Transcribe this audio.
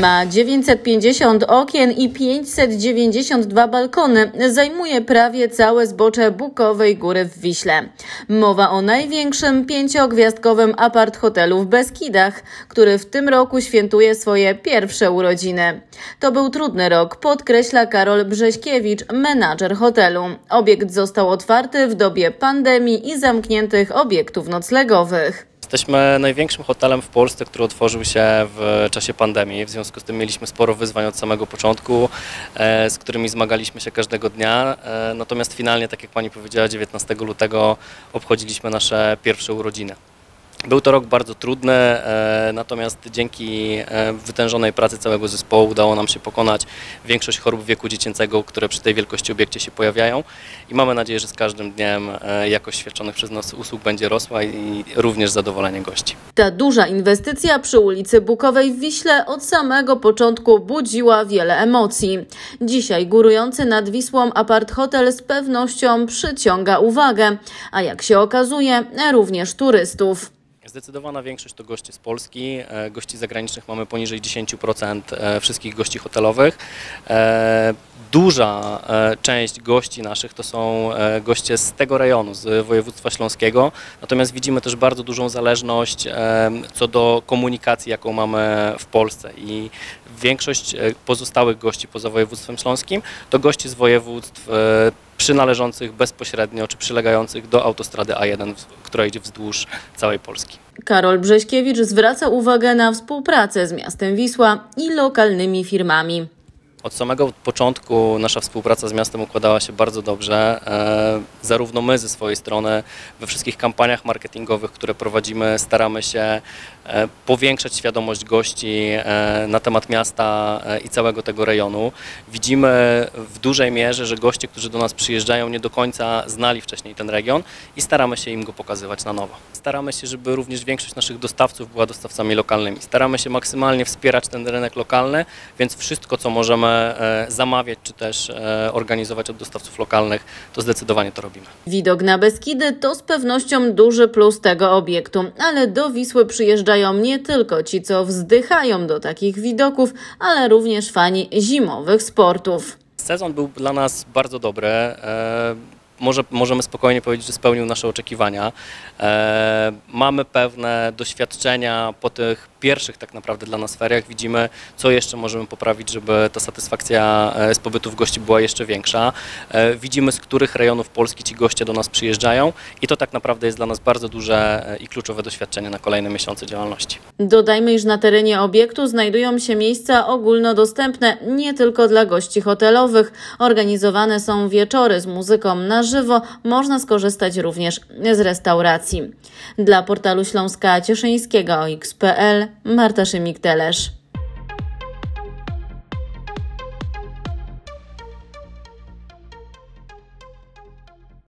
Ma 950 okien i 592 balkony. Zajmuje prawie całe zbocze Bukowej Góry w Wiśle. Mowa o największym pięciogwiazdkowym apart hotelu w Beskidach, który w tym roku świętuje swoje pierwsze urodziny. To był trudny rok, podkreśla Karol Brześkiewicz, menadżer hotelu. Obiekt został otwarty w dobie pandemii i zamkniętych obiektów noclegowych. Jesteśmy największym hotelem w Polsce, który otworzył się w czasie pandemii. W związku z tym mieliśmy sporo wyzwań od samego początku, e, z którymi zmagaliśmy się każdego dnia. E, natomiast finalnie, tak jak Pani powiedziała, 19 lutego obchodziliśmy nasze pierwsze urodziny. Był to rok bardzo trudny, e, natomiast dzięki e, wytężonej pracy całego zespołu udało nam się pokonać większość chorób wieku dziecięcego, które przy tej wielkości obiekcie się pojawiają i mamy nadzieję, że z każdym dniem e, jakość świadczonych przez nas usług będzie rosła i również zadowolenie gości. Ta duża inwestycja przy ulicy Bukowej w Wiśle od samego początku budziła wiele emocji. Dzisiaj górujący nad Wisłą apart hotel z pewnością przyciąga uwagę, a jak się okazuje, również turystów. Zdecydowana większość to goście z Polski. E, gości zagranicznych mamy poniżej 10% e, wszystkich gości hotelowych. E, duża część gości naszych to są goście z tego rejonu, z województwa śląskiego. Natomiast widzimy też bardzo dużą zależność co do komunikacji, jaką mamy w Polsce. I większość pozostałych gości poza województwem śląskim to gości z województw przynależących bezpośrednio czy przylegających do autostrady A1, która idzie wzdłuż całej Polski. Karol Brześkiewicz zwraca uwagę na współpracę z miastem Wisła i lokalnymi firmami. Od samego początku nasza współpraca z miastem układała się bardzo dobrze. E, zarówno my ze swojej strony we wszystkich kampaniach marketingowych, które prowadzimy, staramy się powiększać świadomość gości e, na temat miasta i całego tego rejonu. Widzimy w dużej mierze, że goście, którzy do nas przyjeżdżają, nie do końca znali wcześniej ten region i staramy się im go pokazywać na nowo. Staramy się, żeby również większość naszych dostawców była dostawcami lokalnymi. Staramy się maksymalnie wspierać ten rynek lokalny, więc wszystko, co możemy E, zamawiać czy też e, organizować od dostawców lokalnych, to zdecydowanie to robimy. Widok na Beskidy to z pewnością duży plus tego obiektu, ale do Wisły przyjeżdżają nie tylko ci, co wzdychają do takich widoków, ale również fani zimowych sportów. Sezon był dla nas bardzo dobry. E, może, możemy spokojnie powiedzieć, że spełnił nasze oczekiwania. mamy pewne doświadczenia po tych pierwszych tak naprawdę dla nas feriach widzimy, co jeszcze możemy poprawić, żeby ta satysfakcja e, z pobytu gości była jeszcze większa. E, widzimy, z których rejonów Polski ci goście do nas przyjeżdżają i to tak naprawdę jest dla nas bardzo duże e, i kluczowe doświadczenie na kolejne miesiące działalności. Dodajmy, iż na terenie obiektu znajdują się miejsca ogólnodostępne nie tylko dla gości hotelowych. Organizowane są wieczory z muzyką na żywo, można skorzystać również z restauracji. Dla portalu Śląska Cieszyńskiego XPL Marta Szymik-Telesz.